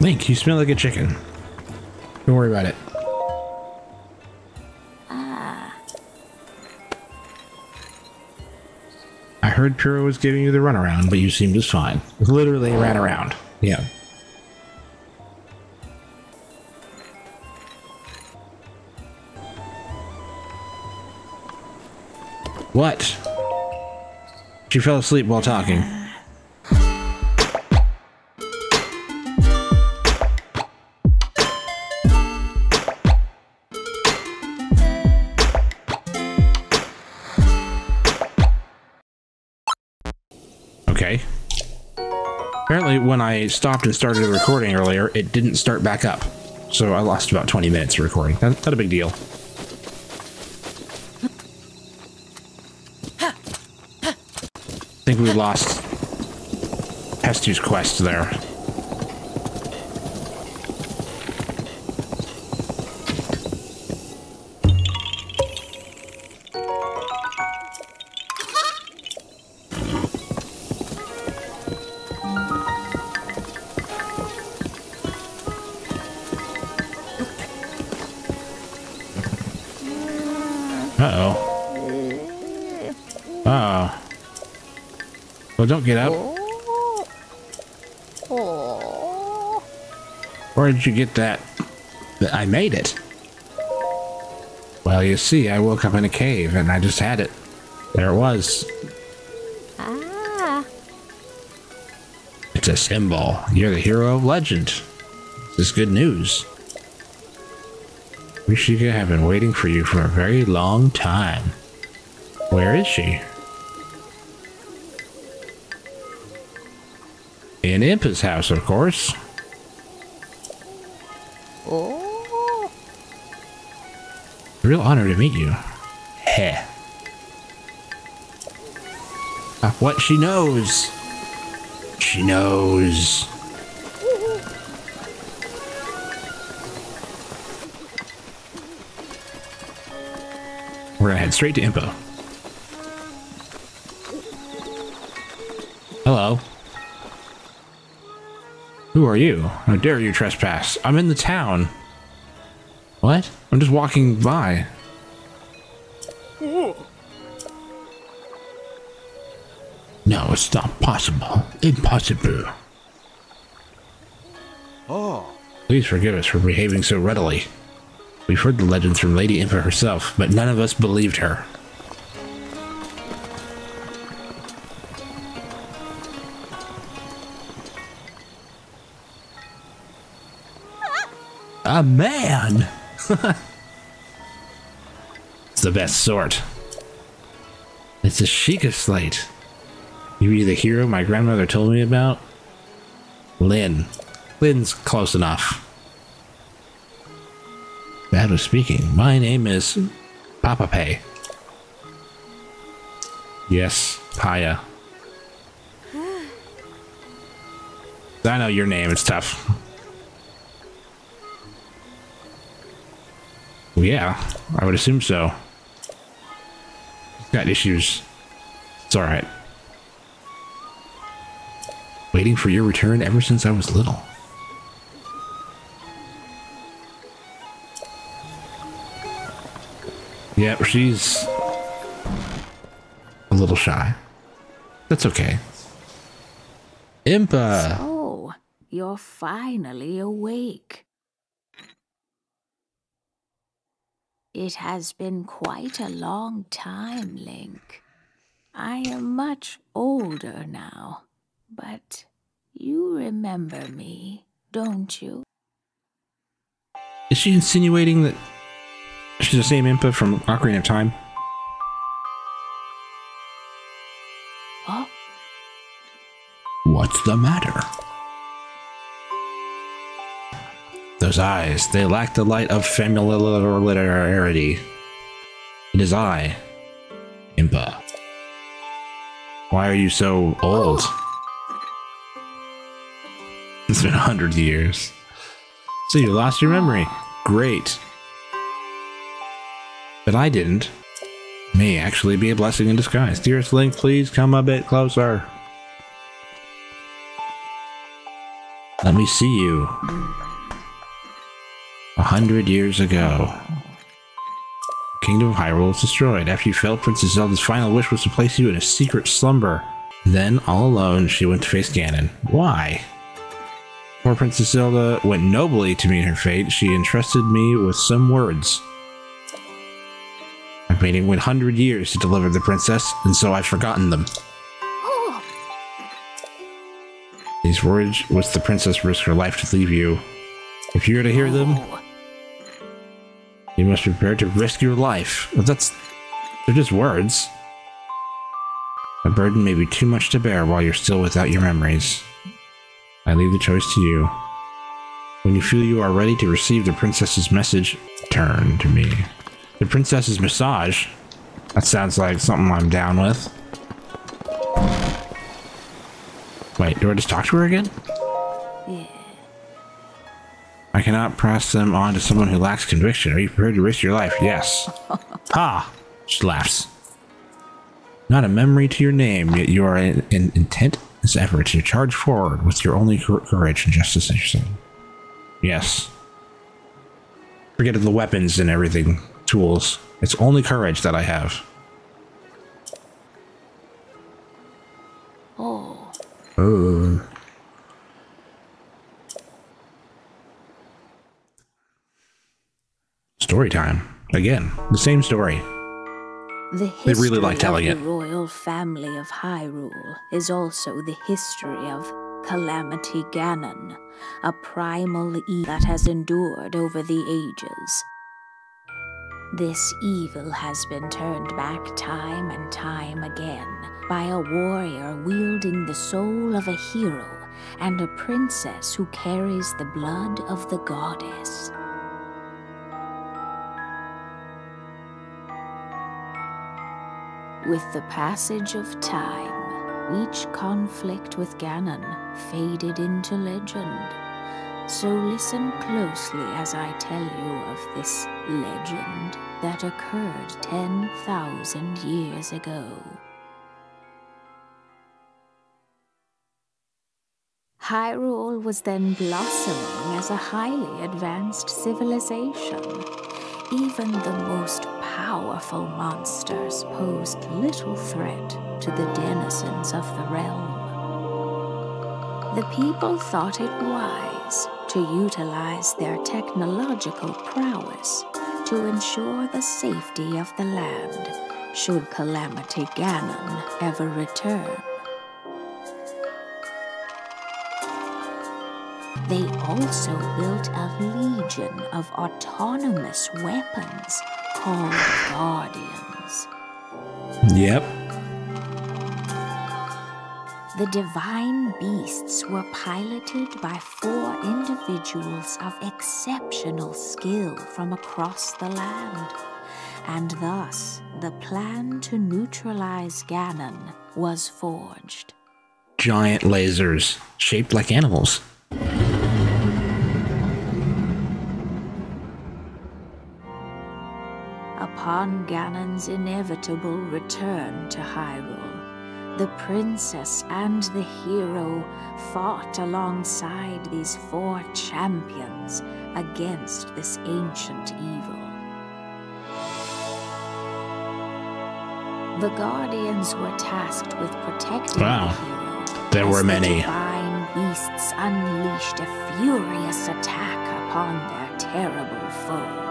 Link, you smell like a chicken. Don't worry about it. I heard Puro was giving you the runaround, but you seemed just fine. Literally ran around. Yeah. What? She fell asleep while talking. Okay. Apparently, when I stopped and started recording earlier, it didn't start back up. So I lost about 20 minutes of recording. Not a big deal. Think we lost Hestu's quest there. Don't get up. Where did you get that? That I made it. Well, you see, I woke up in a cave and I just had it. There it was. Ah. It's a symbol. You're the hero of legend. This is good news. Rishika have been waiting for you for a very long time. Where is she? In Impa's house, of course. Oh. Real honor to meet you. Heh. Uh, what she knows. She knows. We're gonna head straight to Impa. Hello. Who are you? How dare you trespass? I'm in the town. What? I'm just walking by. No, it's not possible. Impossible. Oh. Please forgive us for behaving so readily. We've heard the legends from Lady Impa herself, but none of us believed her. A man! it's the best sort. It's a Sheikah slate. You be the hero my grandmother told me about? Lynn. Lynn's close enough. Bad was speaking. My name is Papa Pay. Yes, Paya. I know your name, it's tough. Well, yeah, I would assume so. He's got issues. It's alright. Waiting for your return ever since I was little. Yep, she's a little shy. That's okay. Impa! Oh, you're finally awake. It has been quite a long time, Link. I am much older now, but you remember me, don't you? Is she insinuating that she's the same Impa from Ocarina of Time? Oh, What's the matter? Those eyes, they lack the light of familiarity. It is I, Impa. Why are you so old? It's been a hundred years. So you lost your memory. Great. But I didn't. May actually be a blessing in disguise. Dearest Link, please come a bit closer. Let me see you. Hundred years ago. Kingdom of Hyrule was destroyed after you fell, Princess Zelda's final wish was to place you in a secret slumber. Then, all alone, she went to face Ganon. Why? Before Princess Zelda went nobly to meet her fate, she entrusted me with some words. I've waited 100 years to deliver the princess, and so I've forgotten them. These words was the princess risk her life to leave you. If you were to hear them. You must prepare to risk your life. That's they're just words. A burden may be too much to bear while you're still without your memories. I leave the choice to you. When you feel you are ready to receive the princess's message, turn to me. The princess's massage? That sounds like something I'm down with. Wait, do I just talk to her again? I cannot press them on to someone who lacks conviction. Are you prepared to risk your life? Yes. ha! She laughs. Not a memory to your name, yet you are in, in intent as ever to charge forward with your only courage and justice son. Yes. Forget the weapons and everything, tools. It's only courage that I have. Oh, Oh. Story time. Again, the same story. the They really like telling of it. the royal family of Hyrule is also the history of Calamity Ganon, a primal evil that has endured over the ages. This evil has been turned back time and time again by a warrior wielding the soul of a hero and a princess who carries the blood of the goddess. With the passage of time, each conflict with Ganon faded into legend. So listen closely as I tell you of this legend that occurred 10,000 years ago. Hyrule was then blossoming as a highly advanced civilization. Even the most powerful monsters posed little threat to the denizens of the realm. The people thought it wise to utilize their technological prowess to ensure the safety of the land should Calamity Ganon ever return. They also built a legion of autonomous weapons called Guardians. Yep. The divine beasts were piloted by four individuals of exceptional skill from across the land. And thus, the plan to neutralize Ganon was forged. Giant lasers shaped like animals. Upon Ganon's inevitable return to Hyrule, the princess and the hero fought alongside these four champions against this ancient evil. The Guardians were tasked with protecting Wow. the hero. There were the many. divine beasts unleashed a furious attack upon their terrible foe.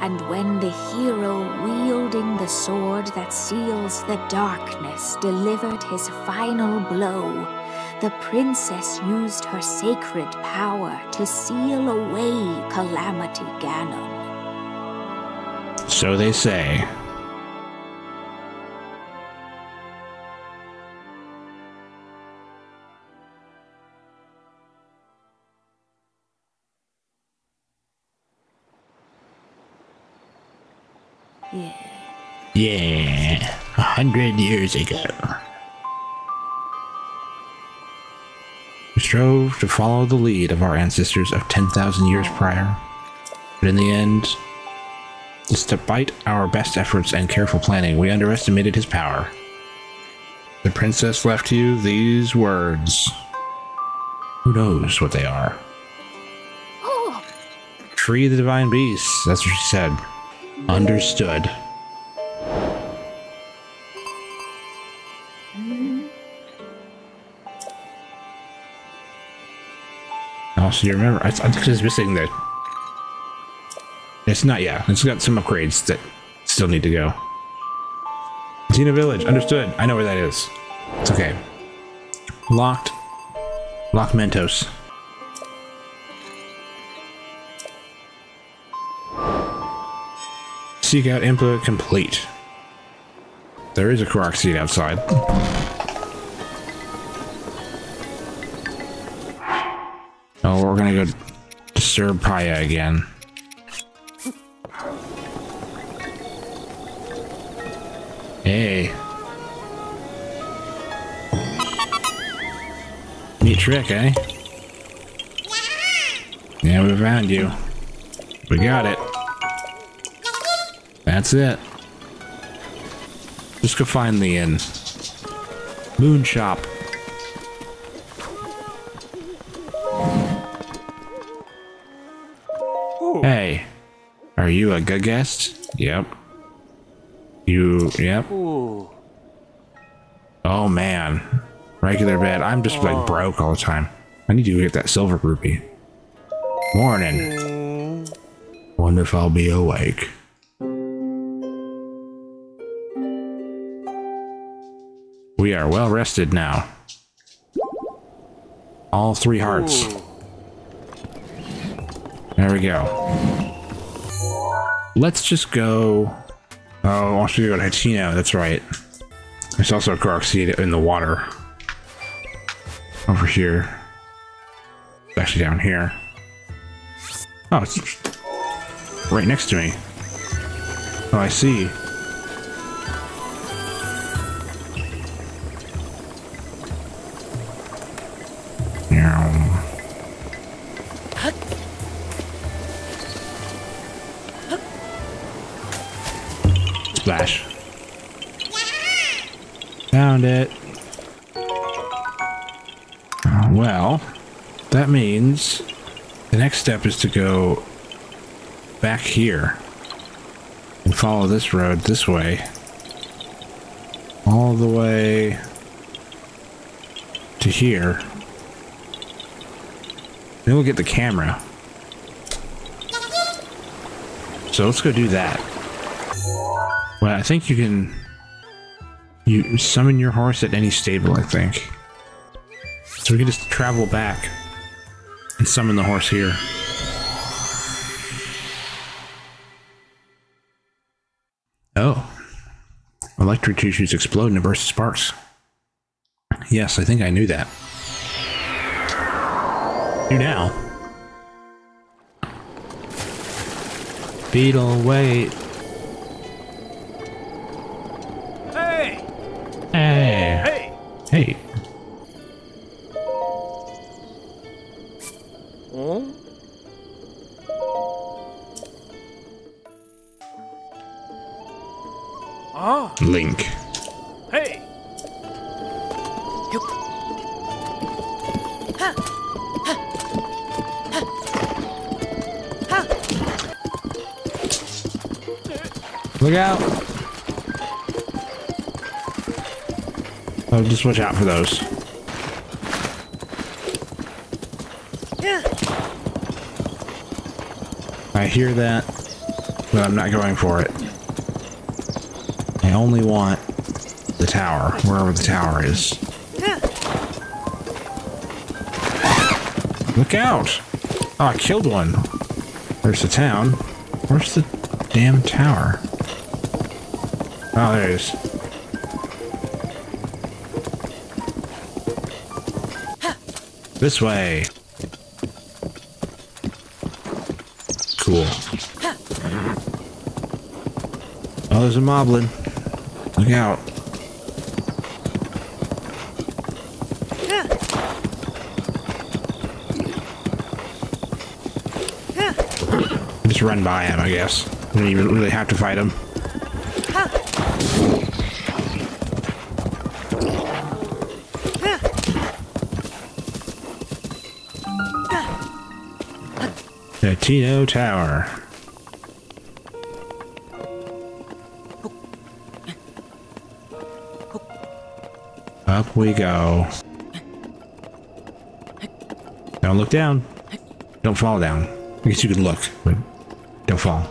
And when the hero wielding the sword that seals the darkness delivered his final blow, the princess used her sacred power to seal away Calamity Ganon. So they say. Hundred years ago. We strove to follow the lead of our ancestors of 10,000 years prior. But in the end, despite our best efforts and careful planning, we underestimated his power. The princess left you these words. Who knows what they are? Oh, Free the divine beasts. That's what she said. Understood. You remember? I, I think it's missing the. It's not. Yeah, it's got some upgrades that still need to go. Xena Village. Understood. I know where that is. It's okay. Locked. Lock Mentos. Seek out Impa complete. There is a Korok seed outside. Gonna go disturb Paya again. Hey. Neat trick, eh? Yeah, we found you. We got it. That's it. Just go find the inn. Moon shop. You a good guest? Yep. You, yep. Oh man, regular bed. I'm just like oh. broke all the time. I need to get that silver rupee. Morning. Mm. Wonder if I'll be awake. We are well rested now. All three hearts. There we go. Let's just go. Oh, I to go to Hateno. That's right. There's also a seed in the water. Over here. It's actually down here. Oh, it's right next to me. Oh, I see. Found it. Uh, Well, that means the next step is to go back here and follow this road this way. All the way to here. Then we'll get the camera. So let's go do that. Well, I think you can you summon your horse at any stable, I think. So we can just travel back and summon the horse here. Oh. Electric tissues explode and burst sparks. Yes, I think I knew that. You now. Beetle, wait. Just watch out for those. I hear that, but I'm not going for it. I only want the tower, wherever the tower is. Look out! Oh, I killed one. There's the town. Where's the damn tower? Oh, there it is. This way. Cool. Oh, there's a moblin. Look out. Just run by him, I guess. You don't even really have to fight him. Tito Tower. Up we go. Don't look down. Don't fall down. I guess you can look, but don't fall.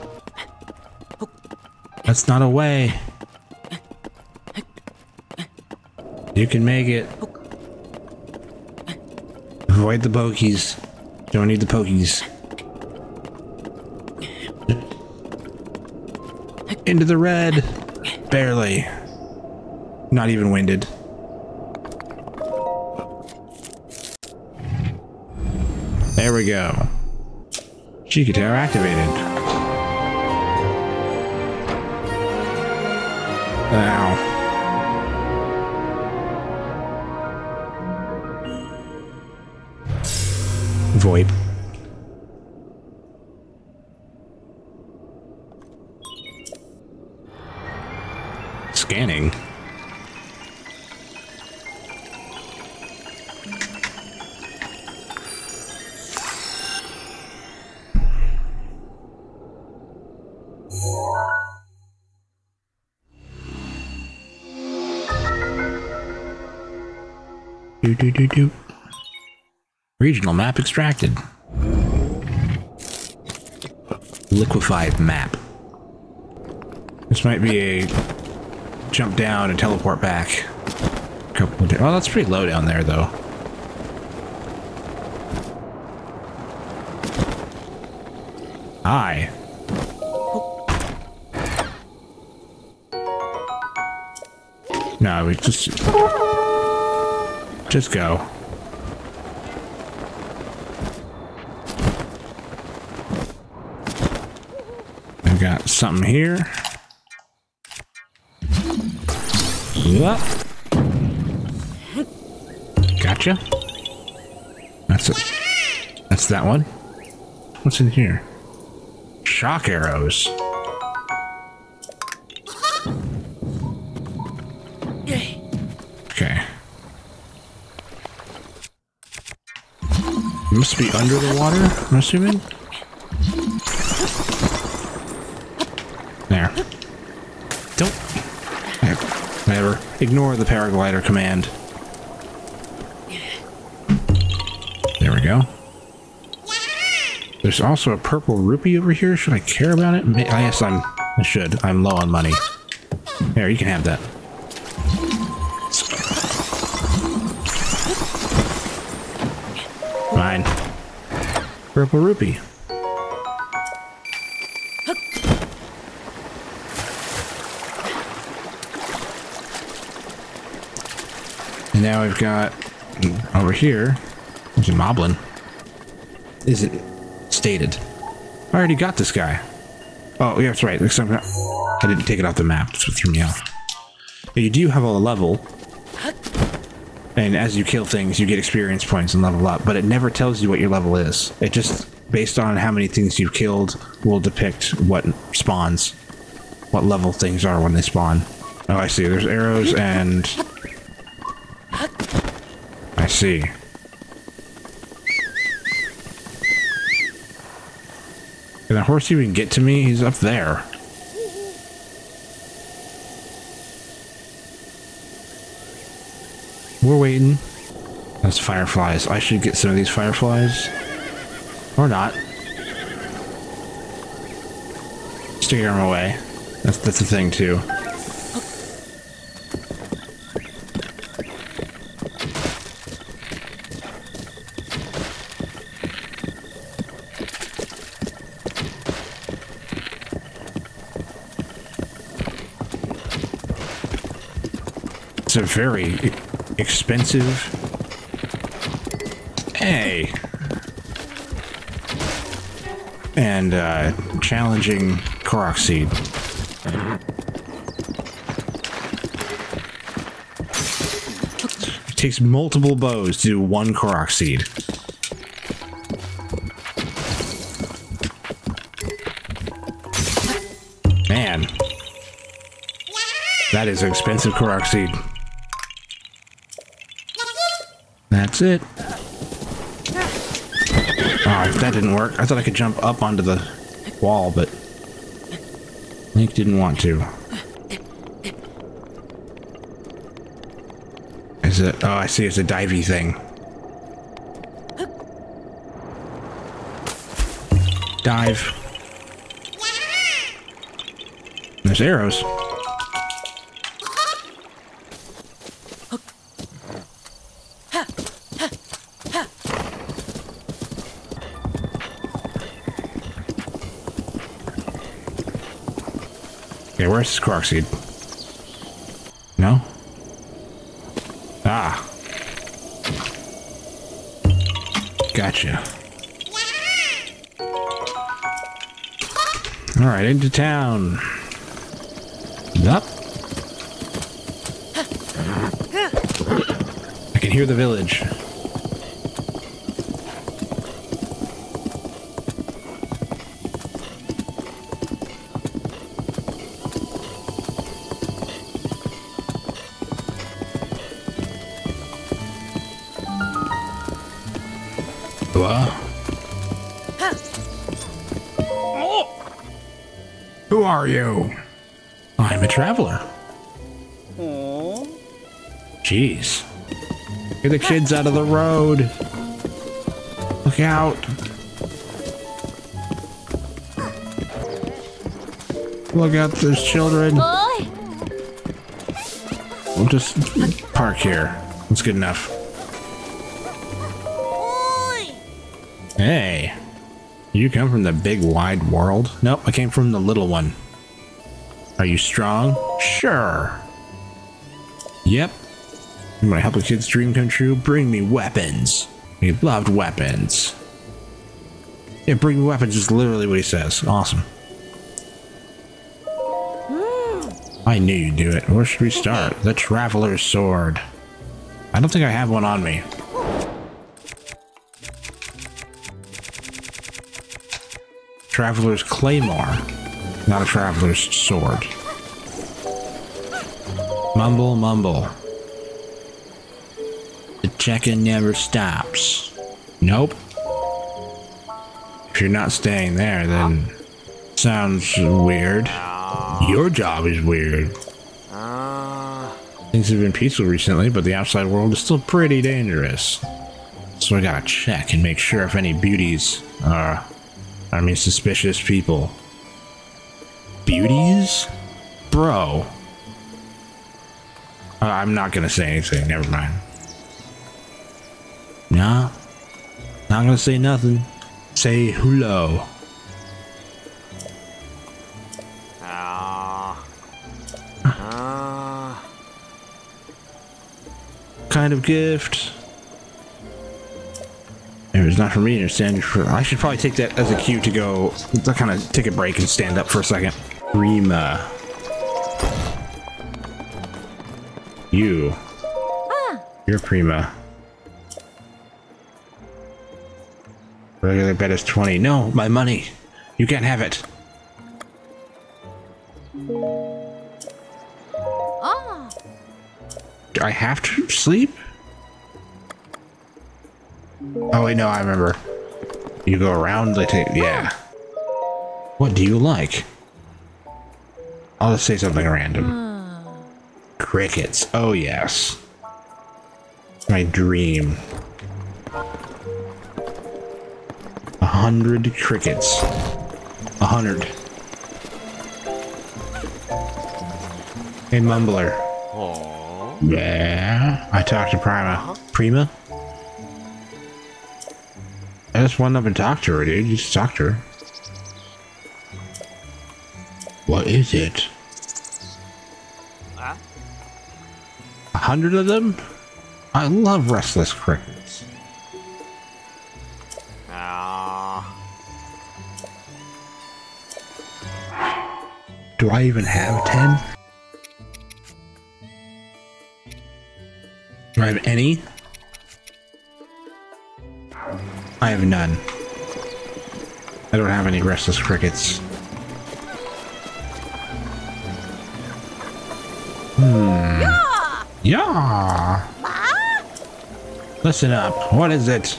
That's not a way. You can make it. Avoid the pokies. Don't need the pokies. Into the red. Barely. Not even winded. There we go. Chica Tower activated. Ow. VoIP. Do do do do. Regional map extracted. Liquefied map. This might be a jump down and teleport back. Couple of oh, that's pretty low down there, though. Hi. No, we just just go. I've got something here. Yep. Gotcha. That's it. That's that one. What's in here? Shock arrows. Must be under the water, I'm assuming. There. Don't. There. Whatever. Ignore the paraglider command. There we go. There's also a purple rupee over here. Should I care about it? I guess I'm. I should. I'm low on money. There, you can have that. Purple rupee. And now we've got over here. There's a moblin. Is it stated? I already got this guy. Oh, yeah, that's right. I didn't take it off the map. That's what threw me off. You do have a level. And as you kill things, you get experience points and level up. But it never tells you what your level is. It just, based on how many things you've killed, will depict what spawns. What level things are when they spawn. Oh, I see. There's arrows and... I see. Can the horse even get to me? He's up there. We're waiting. That's fireflies. I should get some of these fireflies. Or not. Steer them away. That's that's a thing too. It's a very expensive. Hey! And uh, challenging Korok Seed. It takes multiple bows to do one Korok Seed. Man. That is an expensive Korok Seed. That's it. Oh, that didn't work. I thought I could jump up onto the wall, but Link didn't want to. Is it? Oh, I see. It's a divey thing. Dive. There's arrows. Okay, where's this Korok seed? No? Ah. Gotcha. Alright, into town. Up. I can hear the village. Are you? I'm a traveler. Jeez. Get the kids out of the road. Look out. Look out, there's children. We'll just park here. That's good enough. Hey. You come from the big wide world? Nope, I came from the little one. Are you strong? Sure. Yep. You want to help a kid's dream come true? Bring me weapons. He loved weapons. Yeah, bring me weapons is literally what he says. Awesome. I knew you'd do it. Where should we start? The Traveler's Sword. I don't think I have one on me. Traveler's Claymore, not a Traveler's Sword. Mumble, mumble. The checking never stops. Nope. If you're not staying there, then sounds weird. Your job is weird. Things have been peaceful recently, but the outside world is still pretty dangerous. So I gotta check and make sure if any beauties are, I mean, suspicious people. Beauties? Bro. Uh, I'm not gonna say anything, never mind. Nah, not gonna say nothing. Say hello. kind of gift. It was not for me to understand. For, I should probably take that as a cue to go, to kind of take a break and stand up for a second. Rima. You. Ah. You're Prima. Regular bet is 20. No, my money. You can't have it. Ah. Do I have to sleep? Oh wait, no, I remember. You go around the tape, yeah. What do you like? I'll just say something random. Crickets. Oh yes. My dream. A hundred crickets. A hundred. Hey, Mumbler. Yeah, I talked to Prima. Uh-huh. Prima? I just went up and talked to her, dude. You just talked to her. What is it? Hundred of them? I love restless crickets. Do I even have ten? Do I have any? I have none. I don't have any restless crickets. Yeah. Listen up. What is it?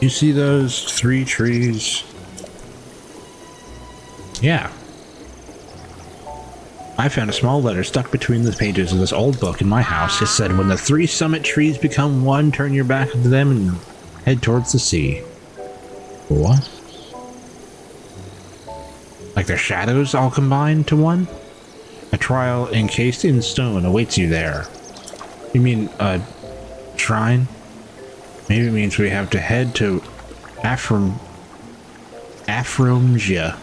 You see those three trees? Yeah. I found a small letter stuck between the pages of this old book in my house. It said, when the three summit trees become one, turn your back to them and head towards the sea. What? Like their shadows all combined to one? A trial encased in stone awaits you there. You mean a shrine? Maybe it means we have to head to Afrom... Afromgia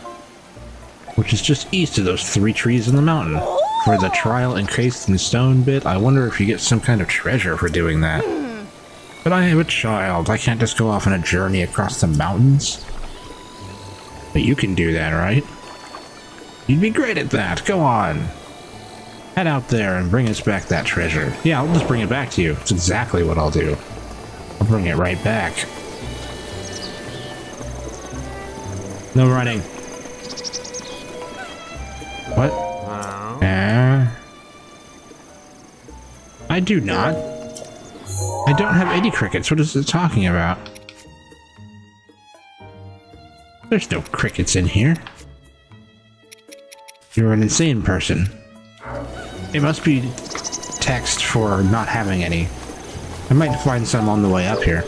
which is just east of those three trees in the mountain. For the trial encased in stone bit, I wonder if you get some kind of treasure for doing that. But I am a child, I can't just go off on a journey across the mountains. But you can do that, right? You'd be great at that, go on. Head out there and bring us back that treasure. Yeah, I'll just bring it back to you. It's exactly what I'll do. I'll bring it right back. No running. What? Uh, I do not. I don't have any crickets. What is it talking about? There's no crickets in here. You're an insane person. It must be text for not having any. I might find some on the way up here.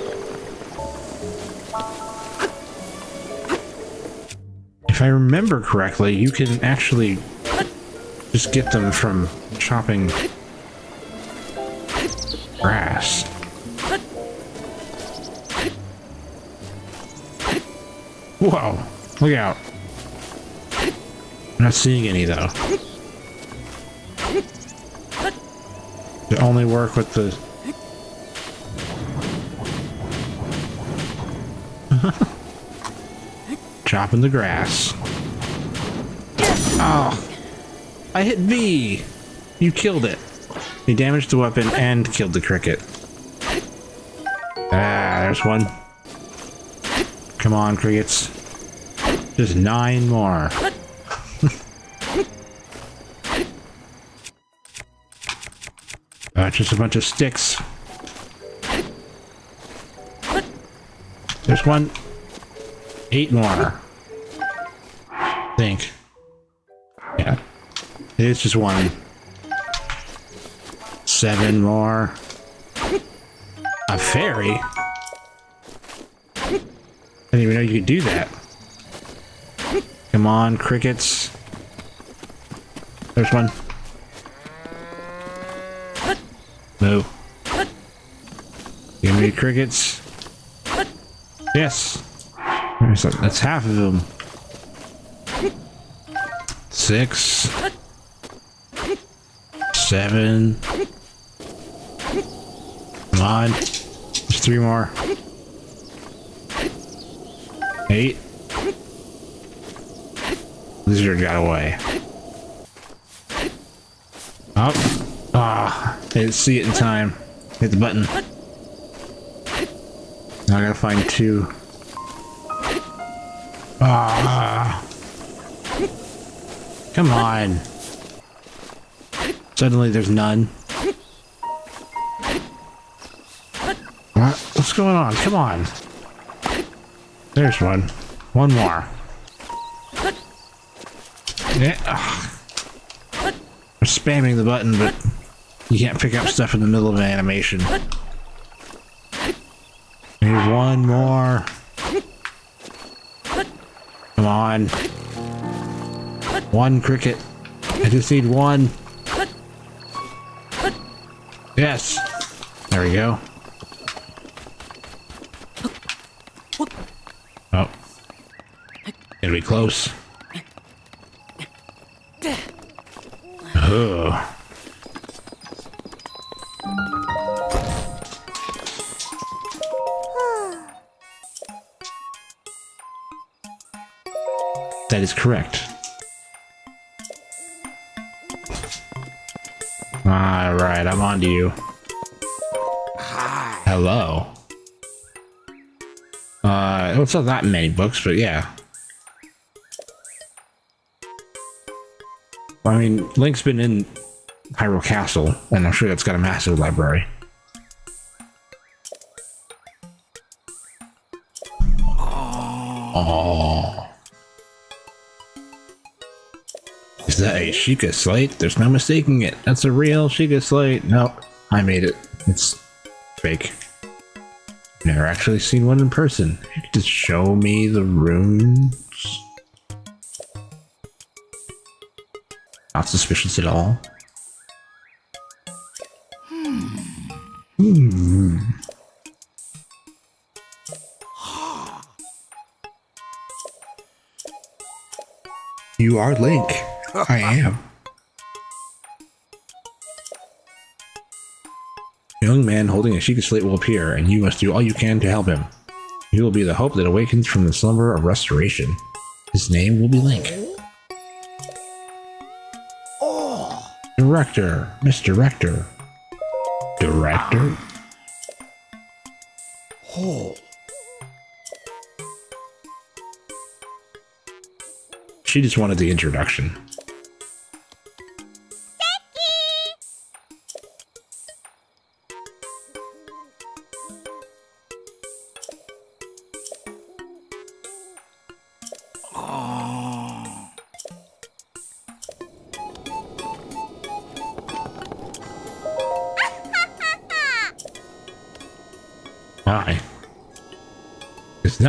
If I remember correctly, you can actually just get them from chopping grass. Whoa, look out. I'm not seeing any though. They only work with the... Chopping the grass. Oh. I hit V! You killed it. You damaged the weapon and killed the cricket. Ah, there's one. Come on, crickets. Just nine more. Uh, just a bunch of sticks. There's one. Eight more. I think. Yeah. It's just one. Seven more. A fairy? I didn't even know you could do that. Come on, crickets. There's one. No. Give me crickets. Yes. That's half of them. Six seven. Come on. There's three more. Eight. Lizard got away. Up. Oh. Ah, see it in time. Hit the button. Now I gotta find two. Ah. Come on. Suddenly there's none. What? What's going on? Come on. There's one. One more. Yeah. I'm spamming the button, but you can't pick up stuff in the middle of an animation. Need one more. Come on. One cricket. I just need one. Yes. There we go. Oh. Gonna be close. Correct. All right, I'm on to you. Hello. Uh, it's not that many books, but yeah. I mean, Link's been in Hyrule Castle, and I'm sure that's got a massive library. Sheikah slate? There's no mistaking it. That's a real Sheikah slate. No, I made it. It's fake. Never actually seen one in person. Just show me the runes. Not suspicious at all. Hmm. You are Link. I am. A young man holding a Sheikah slate will appear, and you must do all you can to help him. He will be the hope that awakens from the slumber of restoration. His name will be Link. Oh. Director, Mr. Director. Director? She just wanted the introduction.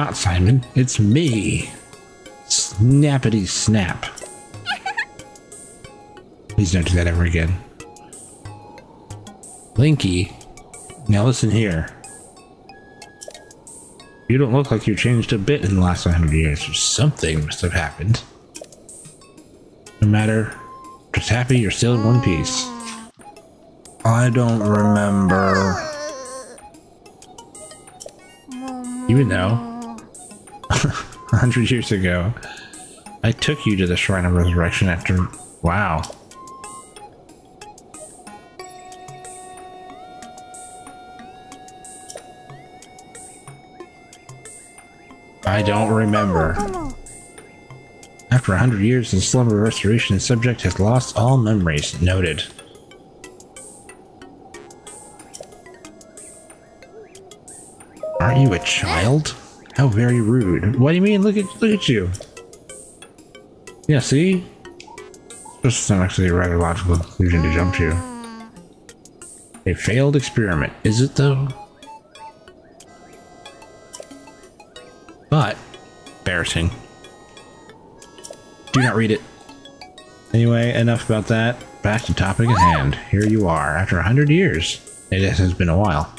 not Symin, it's me. Snappity snap. Please don't do that ever again. Linky, now listen here. You don't look like you changed a bit in the last 100 years. Something must have happened. No matter, just happy you're still in one piece. I don't remember. Even though 100 years ago. I took you to the Shrine of Resurrection after... Wow. I don't remember. After 100 years in slumber restoration, the subject has lost all memories. Noted. Are you a child? How very rude. What do you mean? Look at look at you. Yeah, see? This is actually a rather logical conclusion to jump to. A failed experiment, is it though? But embarrassing. Do not read it. Anyway, enough about that. Back to topic at hand. Here you are, after a hundred years. It has been a while.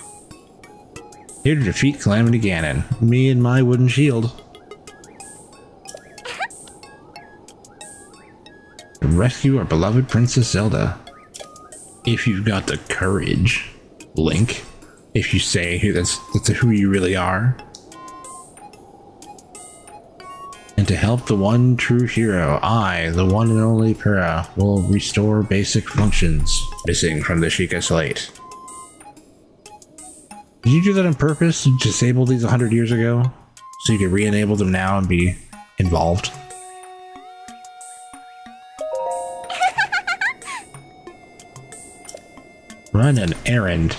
Here to defeat Calamity Ganon. Me and my wooden shield. Rescue our beloved Princess Zelda. If you've got the courage, Link. If you say who that's, that's who you really are. And to help the one true hero, I, the one and only Purah, will restore basic functions missing from the Sheikah Slate. Did you do that on purpose to disable these 100 years ago? So you could re-enable them now and be involved? Run an errand.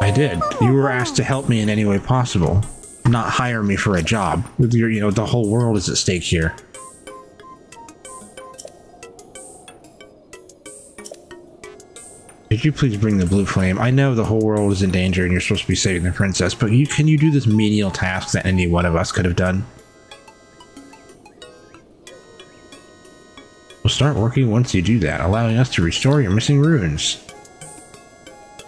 I did. You were asked to help me in any way possible, not hire me for a job. You're, you know, the whole world is at stake here. Could you please bring the blue flame? I know the whole world is in danger and you're supposed to be saving the princess, but you can you do this menial task that any one of us could have done? We'll start working once you do that, allowing us to restore your missing runes.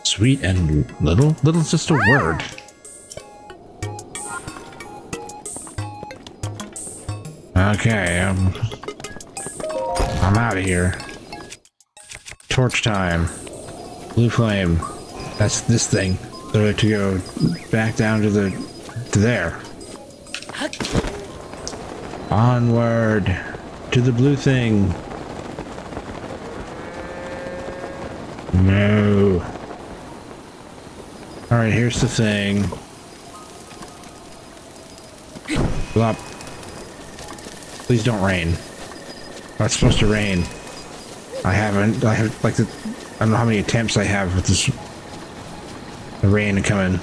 Sweet and little? Little's just a word. Okay, um, I'm out of here. Torch time. Blue flame. That's this thing. So to go back down to the to there. Onward. to the blue thing. No. Alright, here's the thing. Up. Please don't rain. Oh, it's supposed to rain. I haven't. I have like the. I don't know how many attempts I have with this. The rain coming.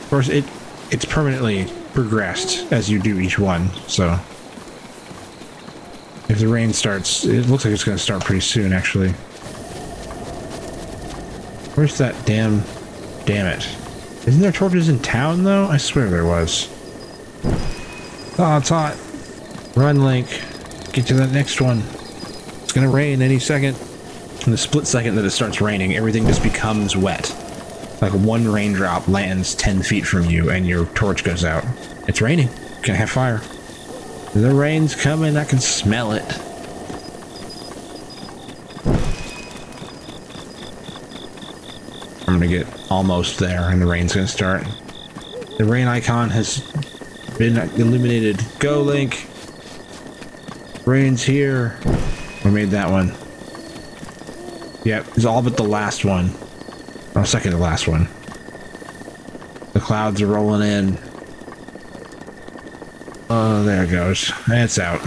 Of course, it it's permanently progressed as you do each one. So if the rain starts, it looks like it's going to start pretty soon. Actually, where's that damn? Damn it! Isn't there torches in town though? I swear there was. Oh, it's hot. Run, Link. Get to that next one. It's gonna rain any second. In the split second that it starts raining, everything just becomes wet. Like one raindrop lands 10 feet from you and your torch goes out. It's raining. Can I have fire. The rain's coming. I can smell it. I'm gonna get almost there and the rain's gonna start. The rain icon has been illuminated. Go, Link! Rain's here. We made that one. Yep, it's all but the last one. Oh, second to last one. The clouds are rolling in. Oh, there it goes. It's out.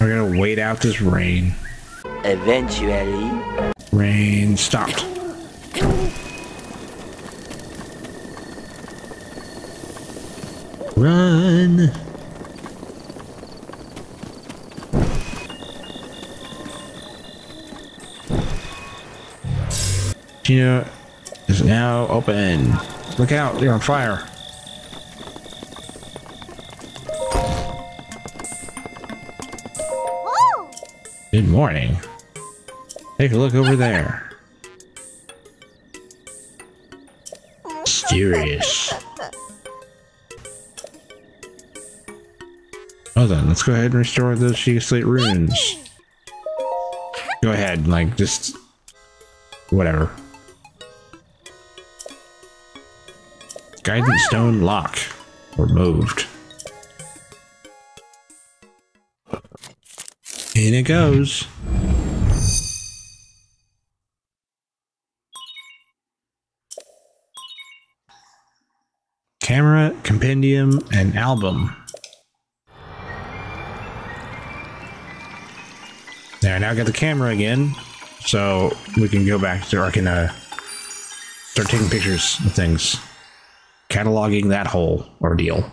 We're gonna wait out this rain. Eventually. Rain stopped. Run! Gina is now open. Look out, you're on fire. Good morning. Take a look over there. Mysterious. Well then, let's go ahead and restore those Sheikah Slate runes. Go ahead, like, just... Whatever. Guidance stone lock. Removed. In it goes. Camera, compendium, and album. Now I got the camera again, so we can go back to, I can uh, start taking pictures of things. Cataloging that whole ordeal.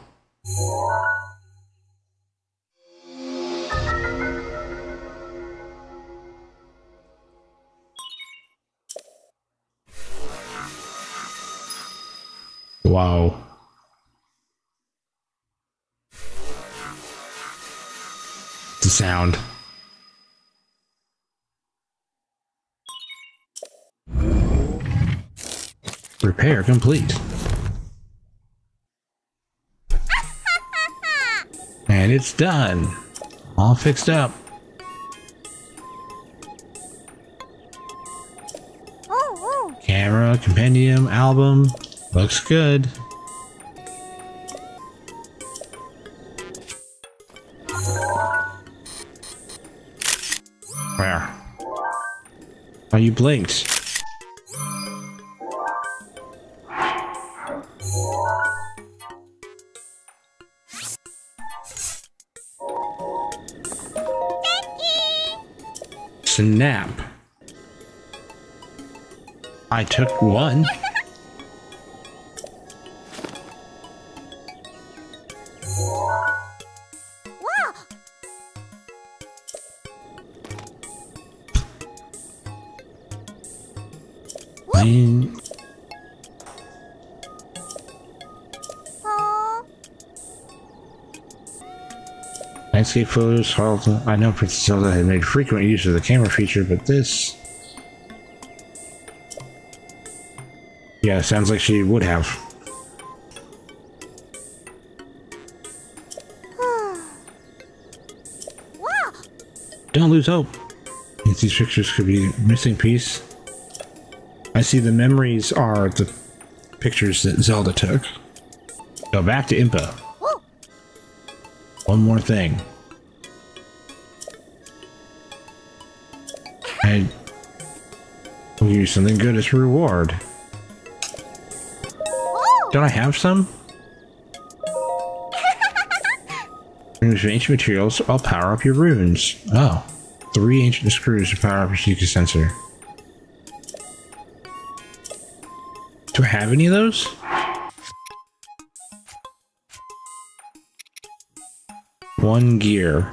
Wow. The sound. Repair complete. And it's done. All fixed up. Camera, compendium, album. Looks good. Where? Oh, you blinked. I took one. Landscape photos. I know Princess Zelda had made frequent use of the camera feature, but this... Yeah, sounds like she would have. Don't lose hope. These pictures could be missing piece. I see the memories are the pictures that Zelda took. Go back to Impa. One more thing. I will give you something good as a reward. Don't I have some? Runes ancient materials, I'll power up your runes. Oh. Three ancient screws to power up your Sheikah sensor. Do I have any of those? One gear.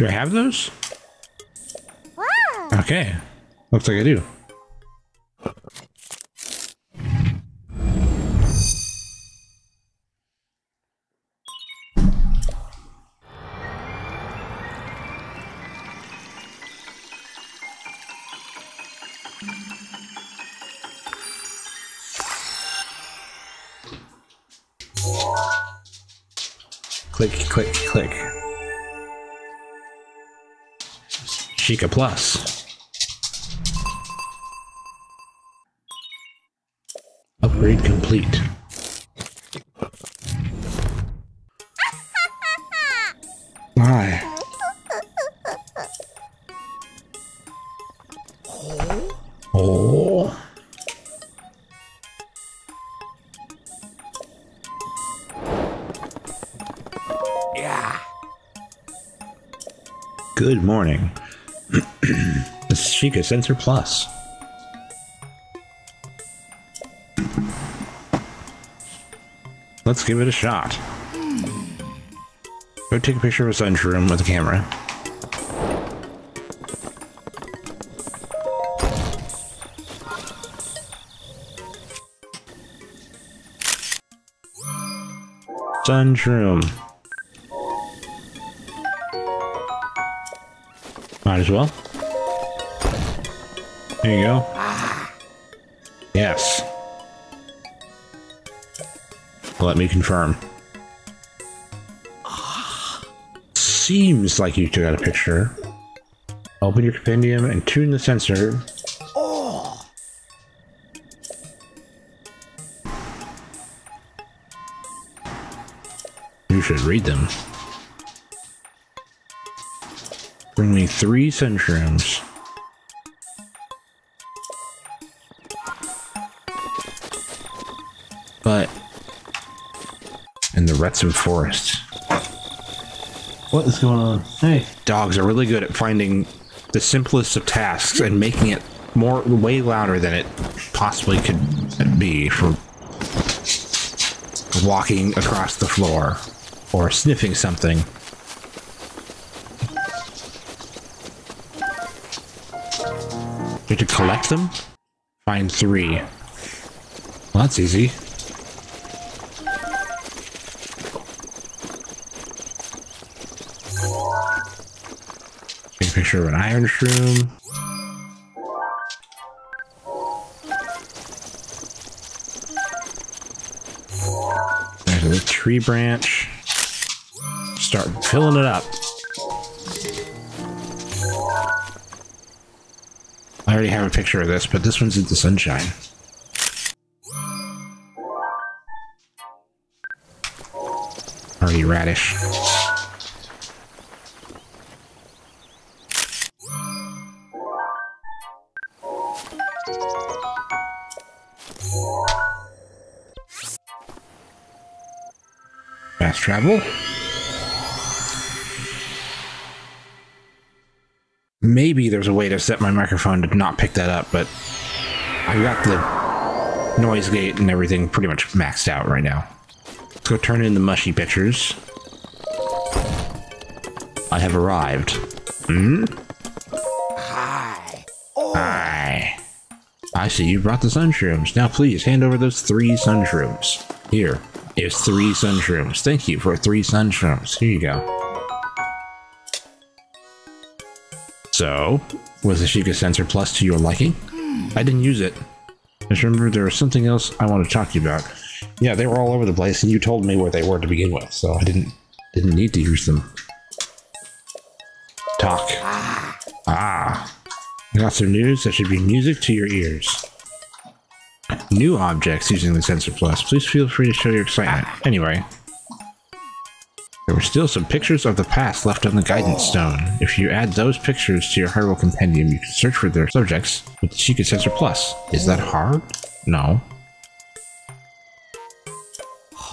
Do I have those? Okay. Looks like I do. Plus. Upgrade complete. Why? Oh. Yeah. Good morning. Sheikah Sensor Plus. Let's give it a shot. Go take a picture of a sunshroom with a camera. Sunshroom. Might as well. There you go. Yes. Let me confirm. Seems like you took out a picture. Open your compendium and tune the sensor. You should read them. Bring me three sunshrooms. In the Retsam Forest. What is going on? Hey. Dogs are really good at finding the simplest of tasks and making it more way louder than it possibly could be for walking across the floor or sniffing something. You have to collect them? Find three. Well, that's easy. Of an iron shroom. There's a tree branch. Start filling it up. I already have a picture of this, but this one's in the sunshine. Already radish. Travel. Maybe there's a way to set my microphone to not pick that up, but I've got the noise gate and everything pretty much maxed out right now. Let's go turn in the mushy pictures. I have arrived. Hmm? Hi. Hi. I see you brought the sunshrooms. Now please hand over those three sunshrooms. Here, Here's three sunshrooms. Thank you for three sunshrooms. Here you go. So, was the Sheikah Sensor Plus to your liking? I didn't use it. Just remember there was something else I want to talk to you about. Yeah, they were all over the place, and you told me where they were to begin with, so I didn't didn't need to use them. Talk. Ah. I got some news that should be music to your ears. New objects using the Sensor Plus. Please feel free to show your excitement. Anyway, there were still some pictures of the past left on the guidance stone. If you add those pictures to your Hyrule Compendium, you can search for their subjects with the Sheikah Sensor Plus. Is that hard? No.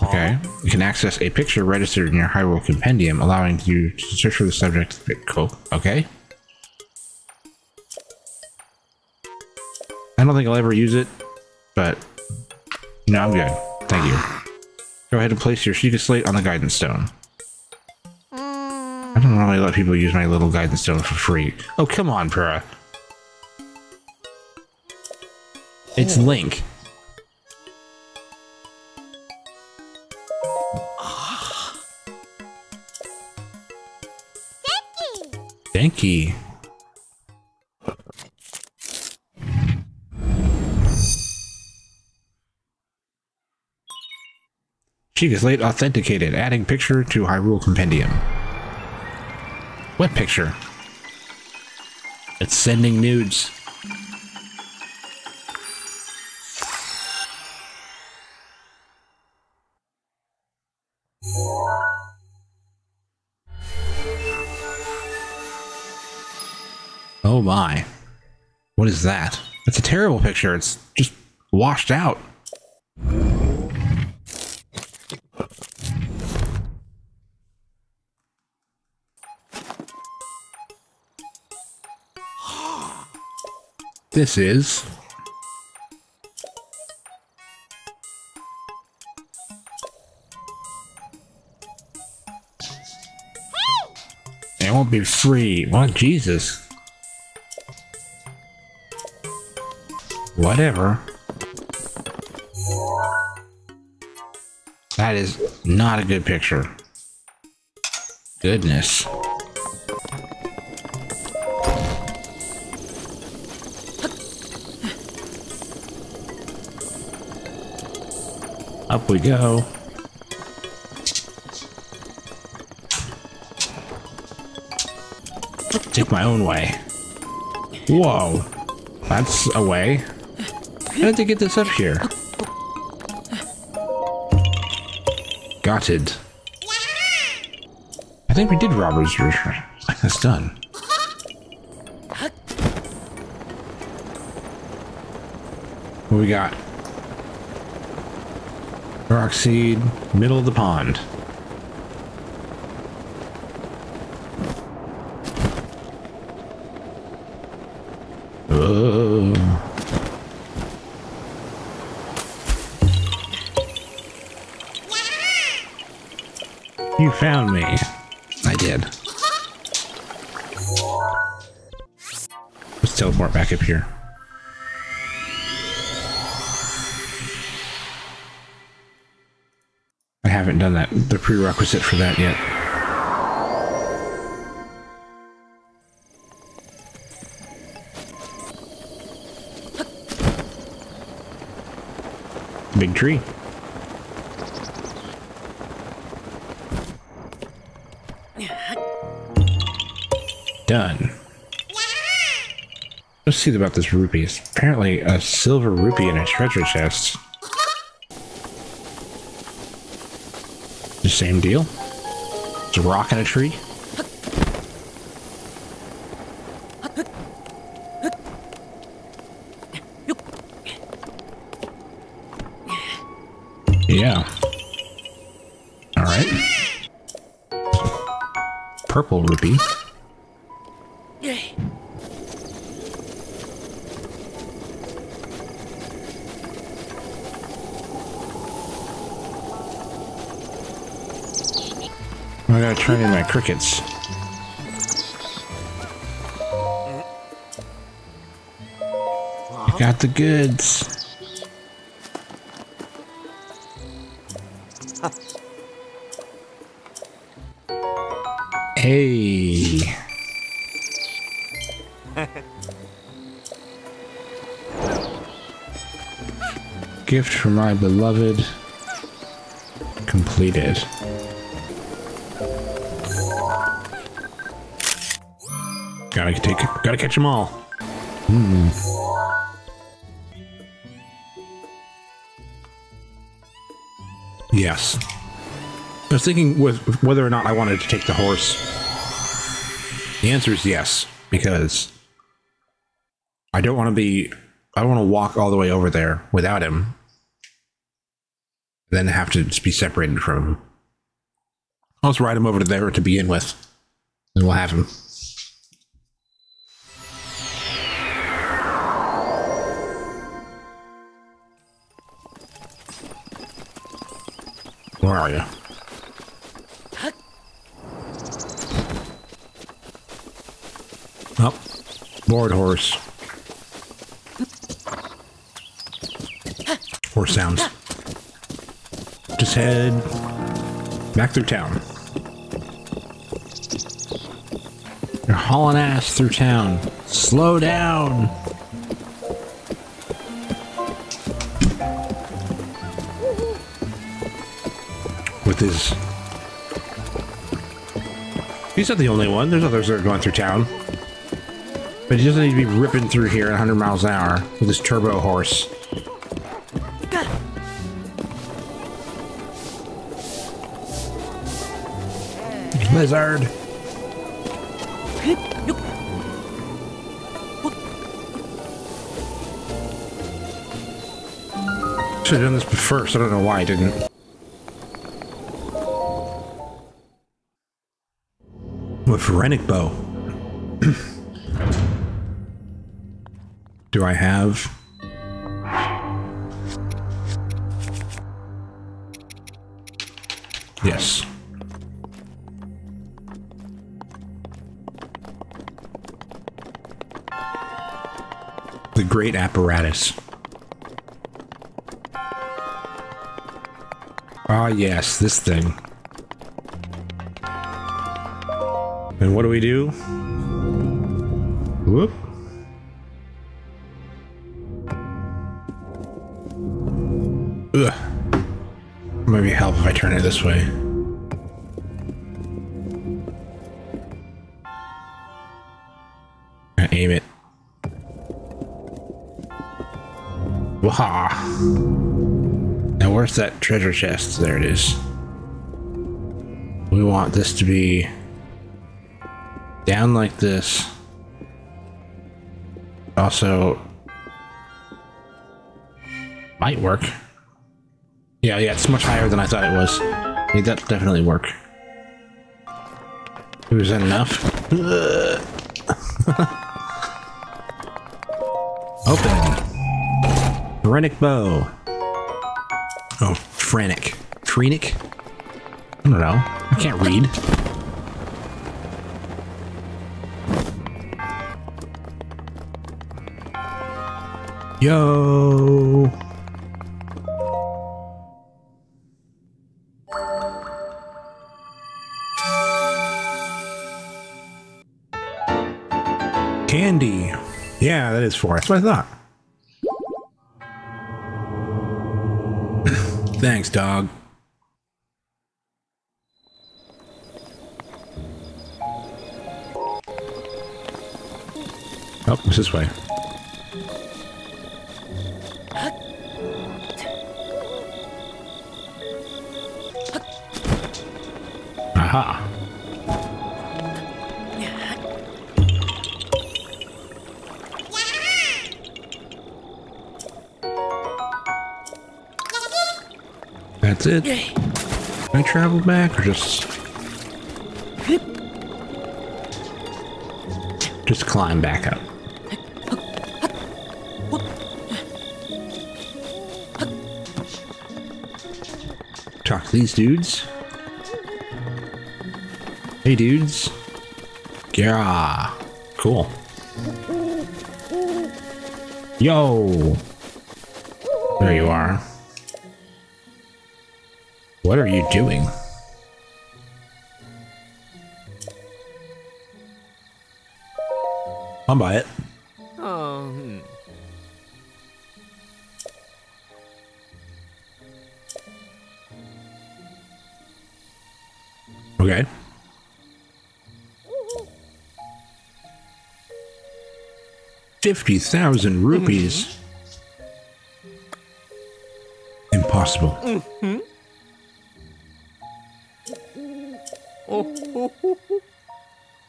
Okay. You can access a picture registered in your Hyrule Compendium, allowing you to search for the subject. Cool. Okay. I don't think I'll ever use it, but no, I'm good. Thank you. Go ahead and place your Sheikah Slate on the guidance stone. Mm. I don't normally let people use my little guidance stone for free. Oh, come on, Purah. It's oh. Link. Ah. Thank you. Sheikah Slate authenticated, adding picture to Hyrule Compendium. What picture? It's sending nudes. Oh my. What is that? It's a terrible picture. It's just washed out. This is It won't be free. What Jesus? Whatever. That is not a good picture. Goodness. Up we go. Take my own way. Whoa. That's a way. How did they get this up here? Got it. I think we did Robert's Restaurant. That's done. What we got? Rock seed, middle of the pond. Prerequisite for that yet. Big tree. Done. Let's see about this rupee. Apparently a silver rupee in a treasure chest. Same deal. It's a rock in a tree. Yeah. All right. Purple rupee. You got the goods. Hey. Gift for my beloved completed. Gotta take, gotta catch them all. Hmm. Yes. I was thinking with whether or not I wanted to take the horse. The answer is yes, because I don't want to be I don't want to walk all the way over there without him. Then have to be separated from him. I'll just ride him over to there to begin with. And we'll have him. Where are you? Oh, board horse. Horse sounds. Just head back through town. You're hauling ass through town. Slow down. He's not the only one. There's others that are going through town. But he doesn't need to be ripping through here at 100 miles an hour with his turbo horse. Lizard. Should have done this first. I don't know why I didn't. With Pharenic bow. Do I have? Yes. The great apparatus. Ah, yes, this thing. And what do we do? Whoop. Ugh. Maybe help if I turn it this way. I aim it. Waha. Now where's that treasure chest? There it is. We want this to be down like this. Also might work. Yeah, yeah, it's much higher than I thought it was. Yeah, that definitely work. Was that enough? Open. Pharenic bow. Oh, Franic. Frenic? I don't know. I can't read. Yo! Candy. Yeah, that is four. That's what I thought. Thanks, dog. Oh, it's this way. That's it. Can I travel back or just just climb back up? Talk to these dudes. Hey dudes. Yeah. Cool. Yo. There you are. What are you doing? I'll buy it. Oh, hmm. Okay. Fifty thousand rupees. Impossible.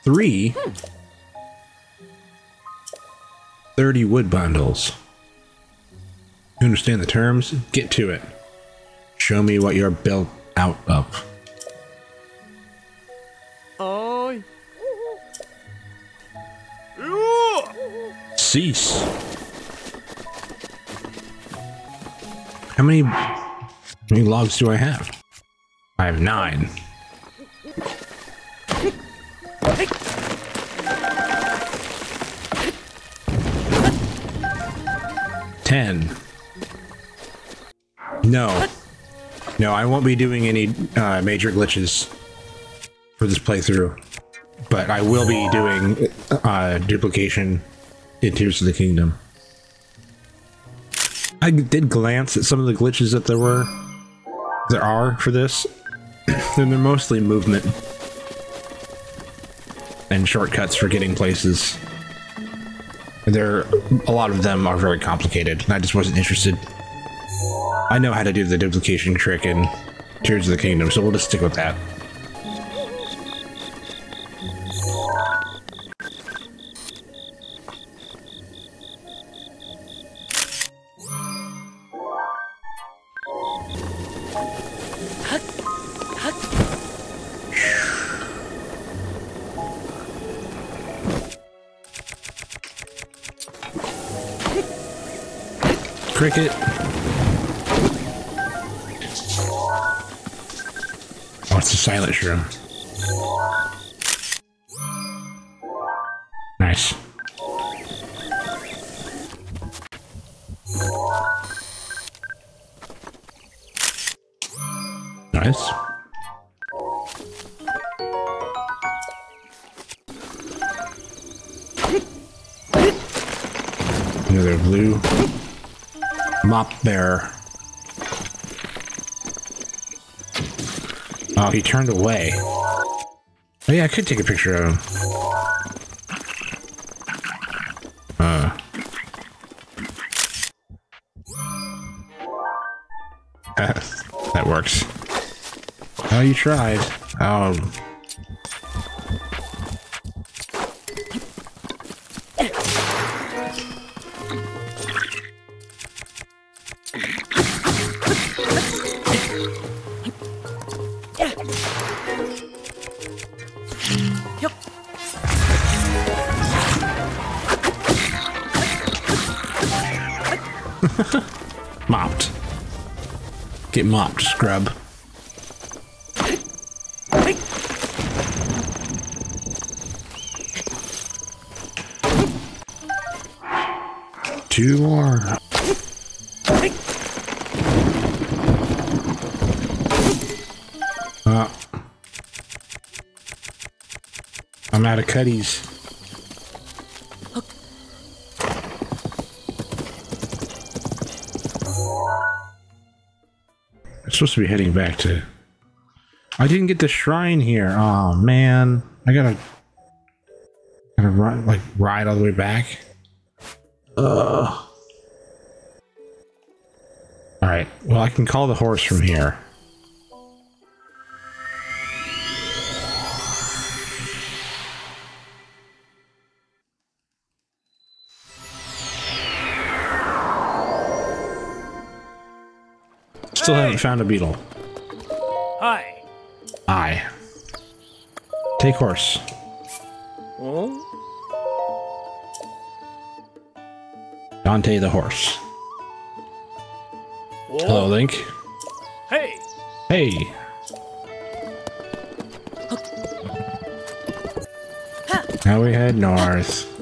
Three. Hmm. 30 wood bundles. You understand the terms? Get to it. Show me what you're built out of. Oh. Cease. How many, how many logs do I have? I have nine. I won't be doing any uh, major glitches for this playthrough. But I will be doing uh, duplication in Tears of the Kingdom. I did glance at some of the glitches that there were, there are for this, and they're mostly movement and shortcuts for getting places. There, a lot of them are very complicated, and I just wasn't interested. I know how to do the duplication trick in Tears of the Kingdom, so we'll just stick with that. Cricket. It's shroom. Nice. Nice. Another blue mop bear. Turned away. Oh yeah, I could take a picture of him. Uh. that works. Oh, you tried. Oh. Scrub. Two more. Uh, I'm out of cutties. Supposed to be heading back to. I didn't get the shrine here. Oh man, I gotta gotta run like ride all the way back. Ugh. All right. Well, I can call the horse from here. Still haven't found a beetle. Hi. I. Take horse. Oh. Dante the horse. Hello, Link. Hey. Hey. Now we head north.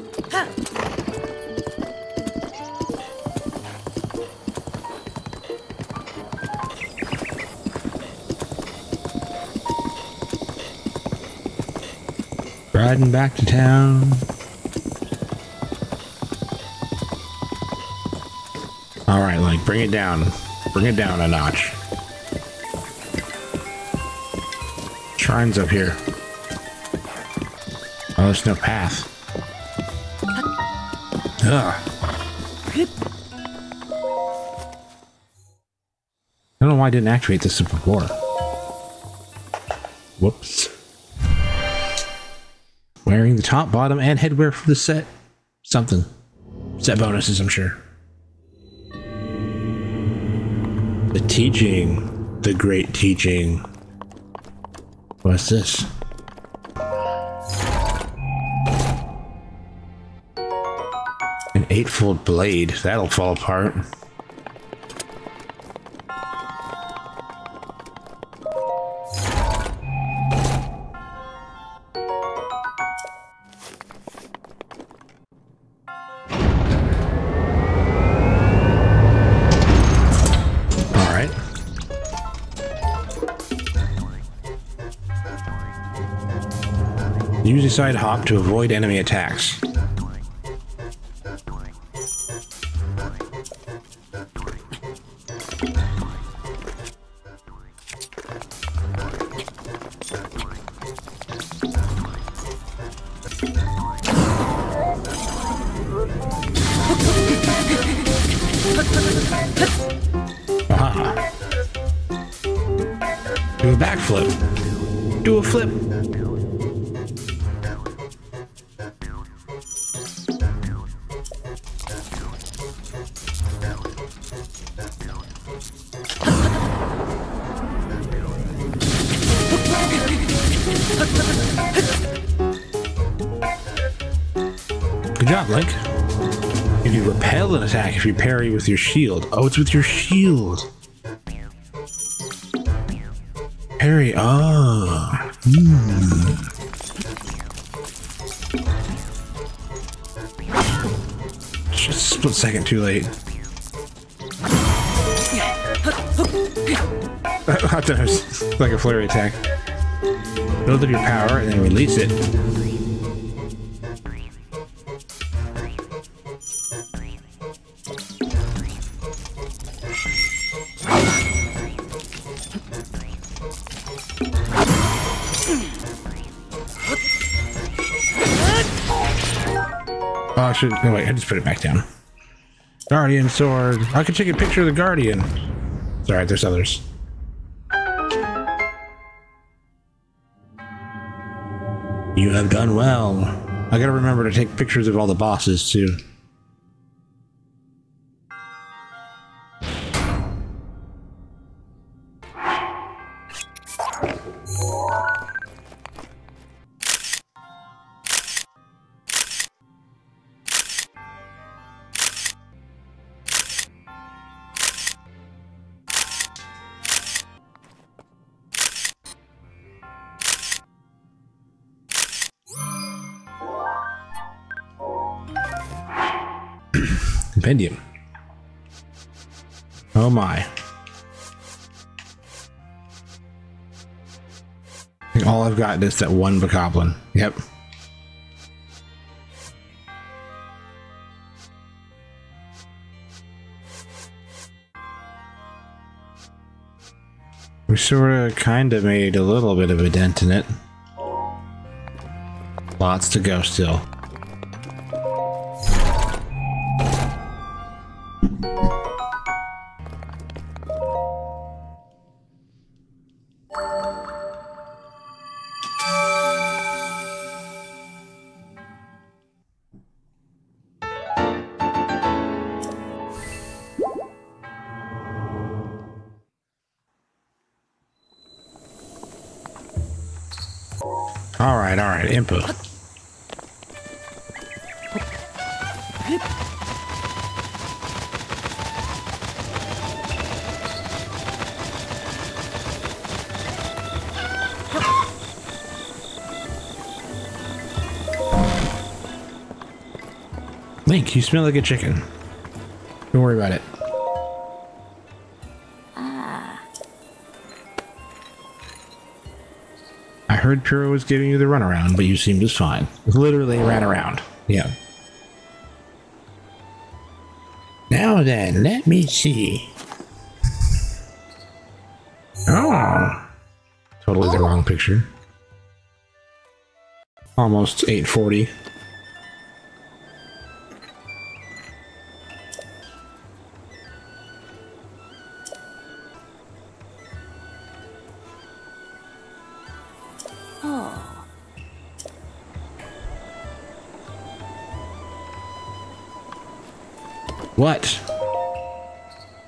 back to town. All right, like bring it down. Bring it down a notch. Shrine's up here. Oh, there's no path. Ugh. I don't know why I didn't activate this before. Whoops. Wearing the top, bottom, and headwear for the set. Something. Set bonuses, I'm sure. The teaching. The great teaching. What's this? An eightfold blade. That'll fall apart. Side hop to avoid enemy attacks. With your shield. Oh, it's with your shield. Parry. Ah. Hmm. Just split second too late. Thought like a flurry attack. Build up your power and then release it. Oh. No, wait, I just put it back down. Guardian sword. I could take a picture of the Guardian. Sorry, there's others. You have done well. I gotta remember to take pictures of all the bosses, too. My. All I've got is that one Bokoblin. Yep. We sort of kind of made a little bit of a dent in it. Lots to go still. Smell like a chicken. Don't worry about it. I heard Purah was giving you the runaround, but you seemed just fine. Literally ran around. Yeah. Now Now then, let me see. Oh. Totally the wrong picture. Almost 840.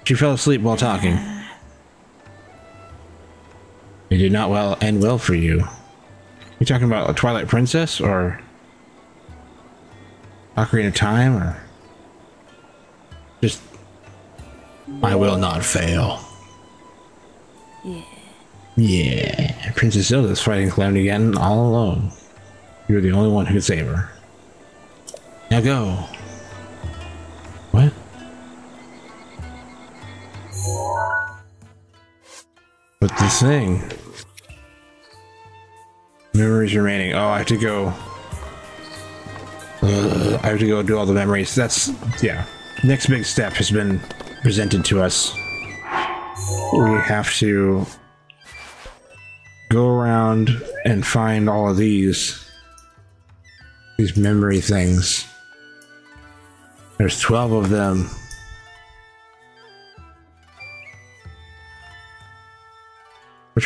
She fell asleep while talking. It did not well end well for you. You talking about a Twilight Princess or Ocarina of Time or just I will not fail. yeah. Yeah, Princess Zelda's fighting Calamity Ganon all alone. You're the only one who can save her. Now go. Thing. Memories remaining. Oh, I have to go. Ugh, I have to go do all the memories. That's yeah. Next big step has been presented to us. We have to go around and find all of these these memory things. There's 12 of them.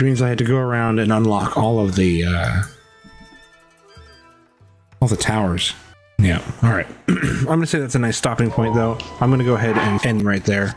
Means I had to go around and unlock all of the uh all the towers. Yeah, all right. I'm to say that's a nice stopping point though. I'm to go ahead and end right there.